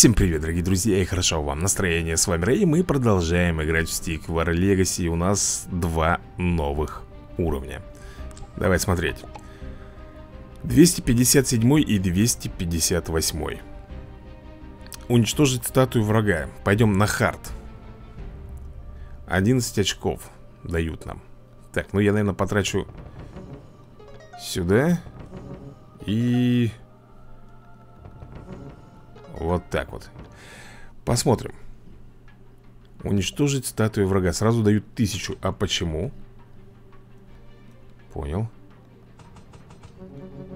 Всем привет, дорогие друзья, и хорошо вам настроение. С вами Рэй, и мы продолжаем играть в Stick War Legacy. У нас два новых уровня. Давай смотреть. 257 и 258. Уничтожить статую врага. Пойдем на хард. 11 очков дают нам. Так, ну я, наверное, потрачу сюда. И... Вот так вот. Посмотрим. Уничтожить статую врага. Сразу дают тысячу. А почему? Понял.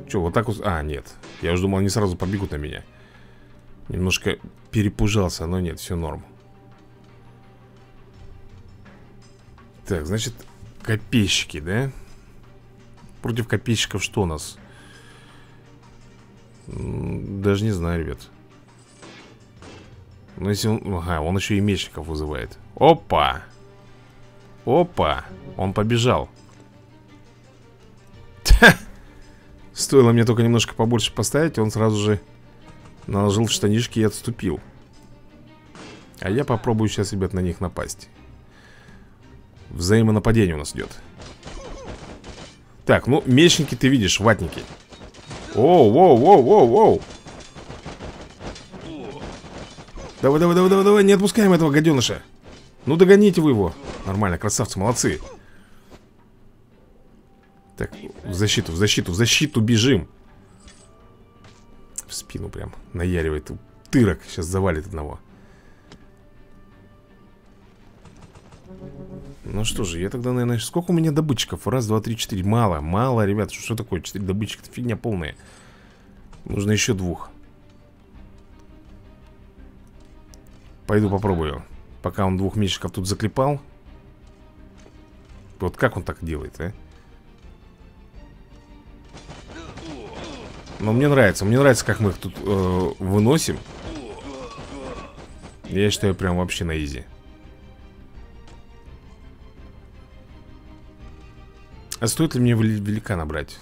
Че, вот так вот? А, нет. Я уже думал, они сразу побегут на меня. Немножко перепужался Но нет, все норм. Так, значит Копейщики, да? Против копейщиков что у нас? Даже не знаю, ребят ну, если он... Ага, он еще и мечников вызывает. Опа! Опа! Он побежал. Стоило мне только немножко побольше поставить Он сразу же наложил штанишки и отступил. А я попробую сейчас, ребят, на них напасть. Взаимонападение у нас идет Так, ну, мечники ты видишь, ватники. Оу, воу, воу, воу, воу Давай, давай, давай, давай, давай, не отпускаем этого гаденыша Ну догоните вы его. Нормально, красавцы, молодцы. Так, в защиту, в защиту, в защиту бежим. В спину прям наяривает Тырок сейчас завалит одного. Ну что же, я тогда, наверное, сколько у меня добытчиков? Раз, два, три, четыре. Мало, мало, ребят, что, такое? Четыре добытчика, это фигня полная. Нужно еще двух Пойду попробую Пока он двух мечников тут заклепал Вот как он так делает, а? Но мне нравится, мне нравится, как мы их тут э, выносим Я считаю, прям вообще на изи А стоит ли мне великана брать?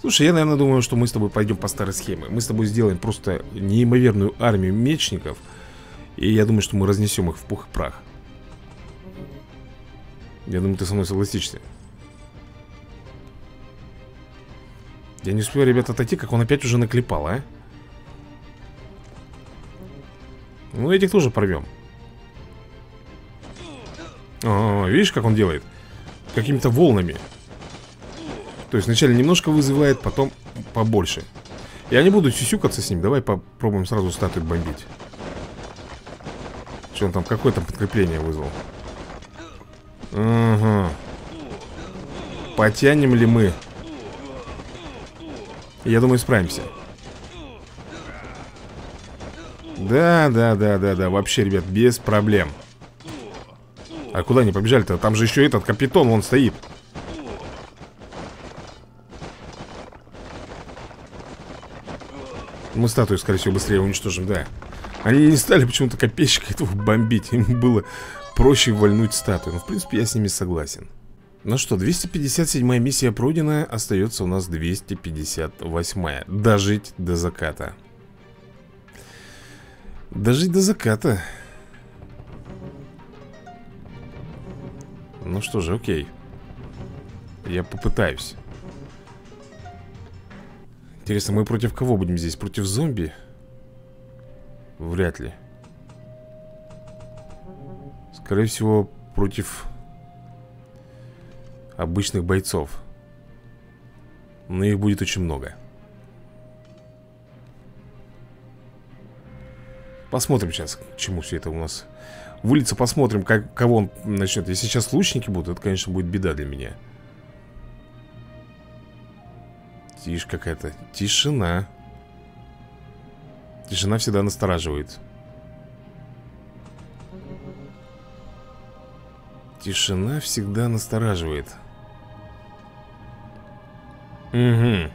Слушай, я, наверное, думаю, что мы с тобой пойдем по старой схеме Мы с тобой сделаем просто неимоверную армию мечников и я думаю, что мы разнесем их в пух и прах. Я думаю, ты со мной согласишься. Я не успею, ребята, отойти, как он опять уже наклепал, а? Ну, этих тоже порвем. О, видишь, как он делает? Какими-то волнами. То есть вначале немножко вызывает, потом побольше. Я не буду сюсюкаться с ним. Давай попробуем сразу статую бомбить что он там, какое там подкрепление вызвал? Угу. Потянем ли мы? Я думаю, справимся. Да, да, да, да, да. Вообще, ребят, без проблем. А куда они побежали-то? Там же еще этот капитан, он стоит. Мы статую, скорее всего, быстрее уничтожим, да. Они не стали почему-то копейщика этого бомбить. Им было проще вольнуть статую. Но, в принципе, я с ними согласен. Ну что, 257 миссия пройдена Остается у нас 258 Дожить до заката. Дожить до заката. Ну что же, окей. Я попытаюсь. Интересно, мы против кого будем здесь? Против зомби? Вряд ли. Скорее всего, против обычных бойцов. Но их будет очень много. Посмотрим сейчас, к чему все это у нас. Вылиться посмотрим, как, кого он начнет Если сейчас лучники будут, это, конечно, будет беда для меня. Тишь какая-то. Тишина Тишина всегда настораживает. Тишина всегда настораживает. Угу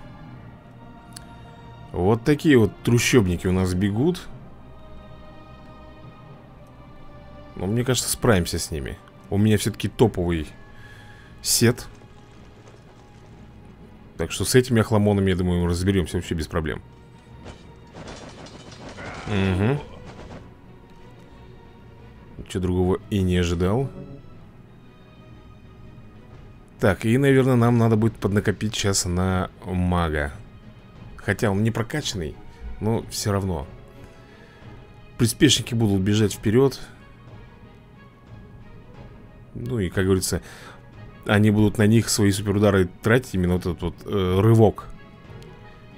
Вот такие вот трущобники у нас бегут. Но мне кажется, справимся с ними. У меня все-таки топовый сет. Так что с этими охламонами, я думаю, разберемся вообще без проблем Угу. Ничего другого и не ожидал. Так, и, наверное, нам надо будет поднакопить сейчас на мага. Хотя он не прокачанный, но все равно. Приспешники будут бежать вперед. Ну и, как говорится, они будут на них свои суперудары тратить именно вот этот вот э, рывок.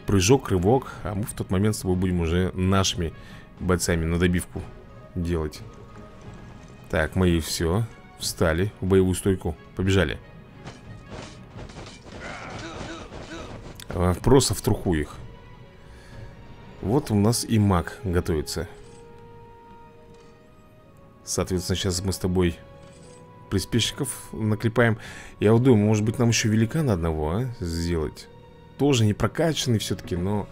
Прыжок, рывок, а мы в тот момент с тобой будем уже нашими бойцами на добивку делать. Так, мы все, встали в боевую стойку, побежали. А, просто в труху их. Вот у нас и маг готовится. Соответственно, сейчас мы с тобой приспешников наклепаем Я вот думаю, может быть нам еще великана одного, а, сделать Тоже не прокачанный все-таки, но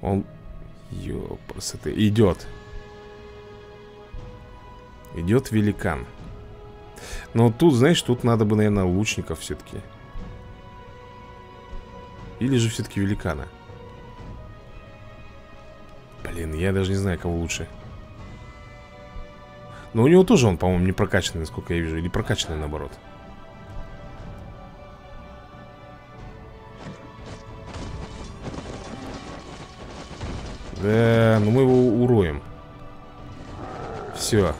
он... Ёпрсоты, идет Идет великан. Но тут, знаешь, тут надо бы, наверное, лучников все-таки Или же все-таки великана. Блин, я даже не знаю, кого лучше. Но у него тоже он, по-моему, не прокачанный, насколько я вижу Или прокачанный, наоборот Да, ну мы его уроем. Все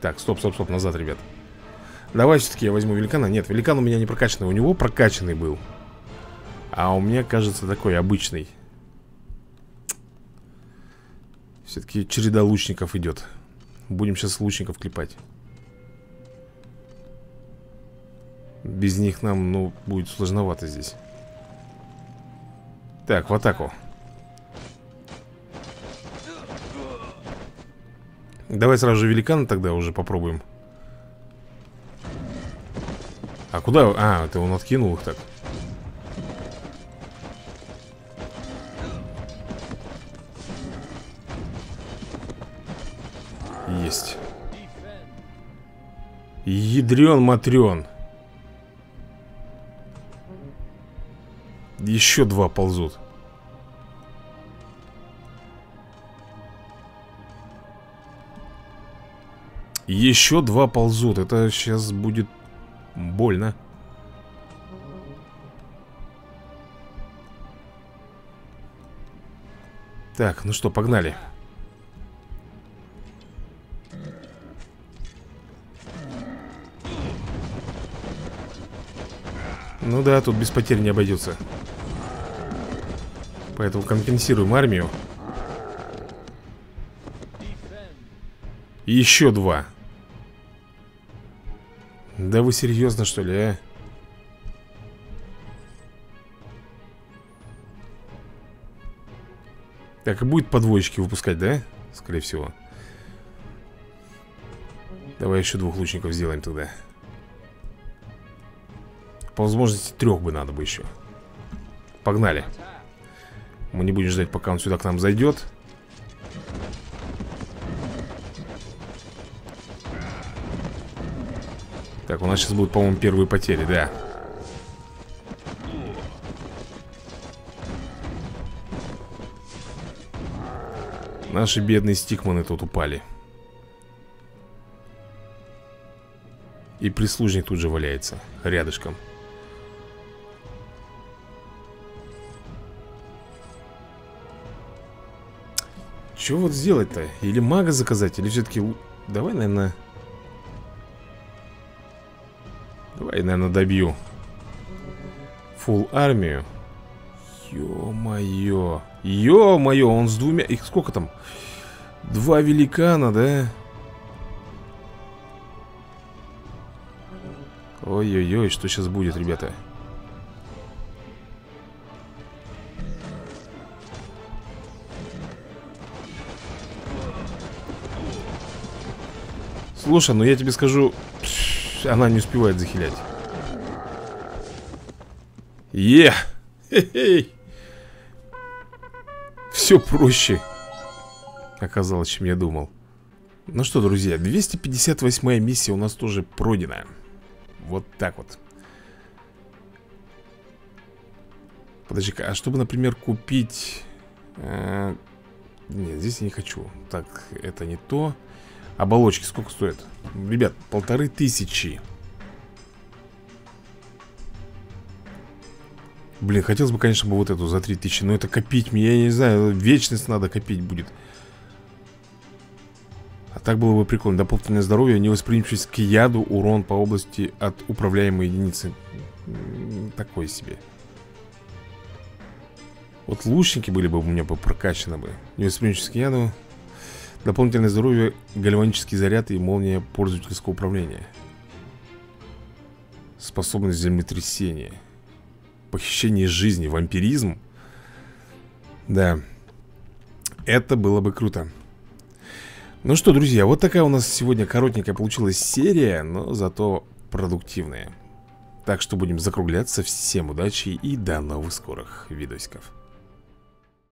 Так, стоп, стоп, стоп, назад, ребят. Давай все-таки я возьму великана. Нет, великан у меня не прокачанный У него прокачанный был. А у меня, кажется, такой обычный. Все-таки череда лучников идет Будем сейчас лучников клепать. Без них нам, ну, будет сложновато здесь. Так, в атаку Давай сразу же великана тогда уже попробуем А куда? А, это он откинул их так Есть. Ядрен матрен. Еще два ползут. Еще два ползут. Это сейчас будет больно. Так, ну что, погнали. Ну да, тут без потерь не обойдется Поэтому компенсируем армию Еще два Да вы серьезно что ли, а? Так, и будет подвоечки выпускать, да? Скорее всего. Давай еще двух лучников сделаем тогда. По возможности трех бы надо бы еще. Погнали. Мы не будем ждать, пока он сюда к нам зайдет Так, у нас сейчас будут, по-моему, первые потери, да. Наши бедные стикманы тут упали. И прислужник тут же валяется Рядышком. Что вот сделать-то? Или мага заказать, или все-таки... Давай, наверное... Давай, наверное, добью. Фул армию. Ё-моё. Ё-моё, он с двумя... Их сколько там? Два великана, да? Ой-ой-ой, что сейчас будет, ребята? Слушай, ну я тебе скажу Она не успевает захилять. Е! Все проще Оказалось, чем я думал. Ну что, друзья, 258-я миссия у нас тоже пройдена Вот так вот. Подожди-ка, а чтобы, например, купить э, Нет, здесь я не хочу. Так, это не то Оболочки сколько стоят? Ребят, полторы тысячи. Блин, хотелось бы, конечно, бы вот эту за 3000 Но это копить мне, я не знаю Вечность надо копить будет. А так было бы прикольно. Дополнительное здоровье, невосприимчивость к яду Урон по области от управляемой единицы. Такой себе. Вот лучники были бы у меня бы прокачаны бы. Невосприимчивость к яду Дополнительное здоровье, гальванический заряд и молния пользовательского управления. Способность землетрясения. Похищение жизни, вампиризм. Да. Это было бы круто. Ну что, друзья, вот такая у нас сегодня коротенькая получилась серия Но зато продуктивная. Так что будем закругляться. Всем удачи и до новых скорых видосиков